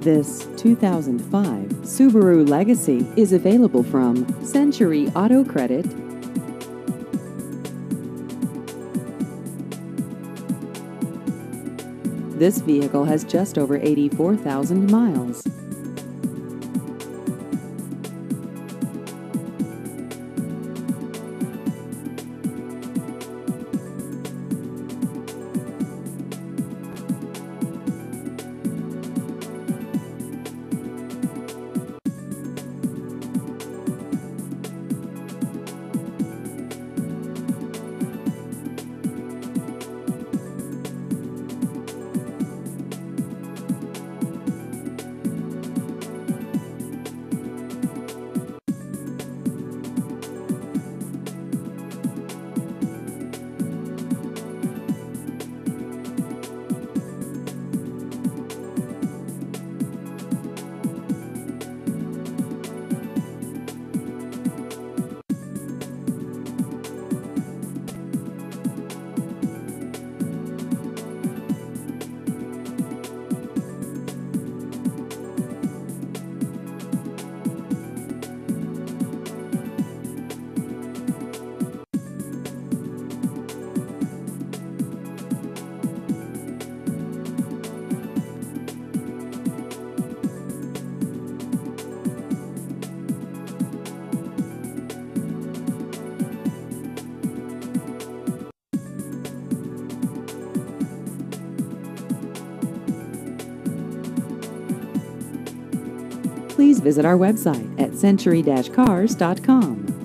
This 2005 Subaru Legacy is available from Century Auto Credit. This vehicle has just over 84,000 miles. Please visit our website at century-cars.com.